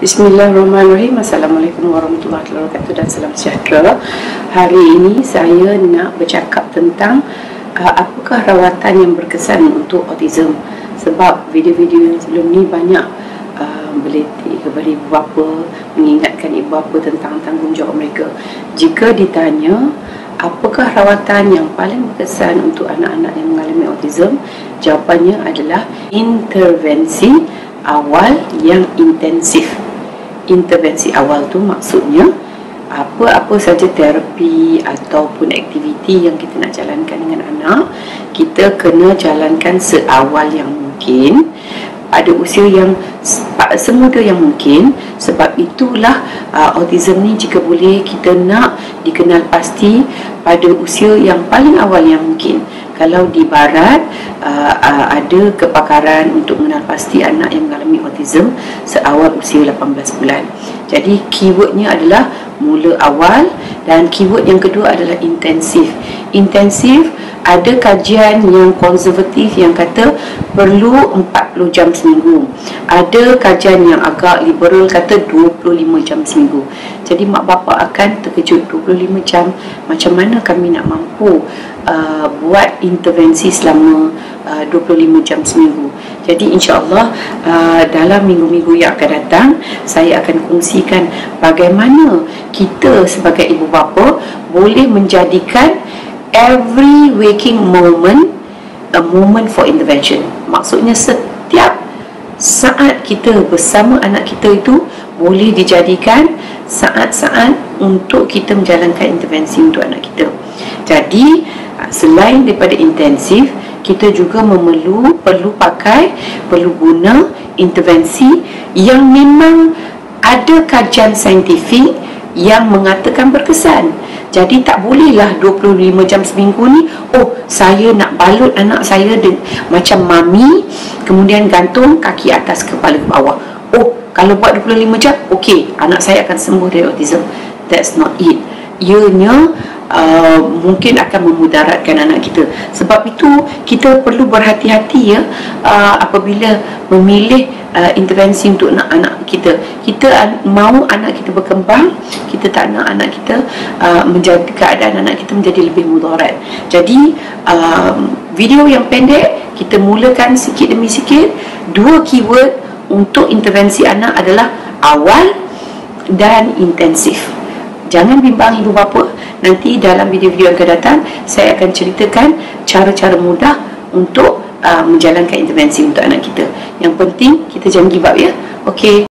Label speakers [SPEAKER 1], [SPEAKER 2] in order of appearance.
[SPEAKER 1] Bismillahirrahmanirrahim. Assalamualaikum warahmatullahi wabarakatuh Dan salam sejahtera. Hari ini saya nak bercakap tentang uh, Apakah rawatan yang berkesan untuk autism? Sebab video-video yang sebelum ni banyak uh, Beletik kepada ibu bapa Mengingatkan ibu bapa tentang tanggungjawab mereka. Jika ditanya Apakah rawatan yang paling berkesan untuk anak-anak yang mengalami autism? Jawapannya adalah intervensi awal yang intensif intervensi awal tu maksudnya apa-apa saja terapi ataupun aktiviti yang kita nak jalankan dengan anak kita kena jalankan seawal yang mungkin. Pada usia yang semudah yang mungkin. Sebab itulah uh, autism ni jika boleh kita nak dikenal pasti pada usia yang paling awal yang mungkin kalau di barat uh, uh, ada kepakaran untuk mengenal pasti anak yang mengalami autism seawal usia 18 bulan. Jadi keywordnya adalah mula awal dan keyword yang kedua adalah intensif. Intensif ada kajian yang konservatif yang kata perlu 40 jam seminggu. Ada kajian yang agak liberal kata 25 jam seminggu. Jadi mak bapak akan terkejut 25 jam macam mana kami nak mampu uh, buat intervensi selama uh, 25 jam seminggu. Jadi insya-Allah uh, dalam minggu-minggu yang akan datang saya akan kongsikan bagaimana kita sebagai ibu bapa boleh menjadikan every waking moment a moment for intervention. Maksudnya setiap saat kita bersama anak kita itu boleh dijadikan saat-saat untuk kita menjalankan intervensi untuk anak kita. Jadi selain daripada intensif, kita juga memerlu perlu pakai perlu guna intervensi yang memang ada kajian saintifik yang mengatakan berkesan. Jadi tak bolehlah 25 jam seminggu ni Oh saya nak balut anak saya de, Macam mami Kemudian gantung kaki atas kepala ke bawah. Oh kalau buat 25 jam Okey anak saya akan sembuh dari autism. That's not it. Ianya uh, mungkin akan memudaratkan anak kita. Sebab itu kita perlu berhati-hati ya uh, apabila memilih uh, intervensi untuk anak-anak kita. Kita mahu anak kita berkembang kita tak nak anak kita uh, menjadi keadaan anak kita menjadi lebih mudarat. Jadi uh, video yang pendek kita mulakan sikit demi sikit. Dua keyword untuk intervensi anak adalah awal dan intensif. Jangan bimbang ibu bapa. Nanti dalam video-video yang akan datang Saya akan ceritakan cara-cara mudah Untuk uh, menjalankan intervensi untuk anak kita. Yang penting kita jangan give up ya. Okay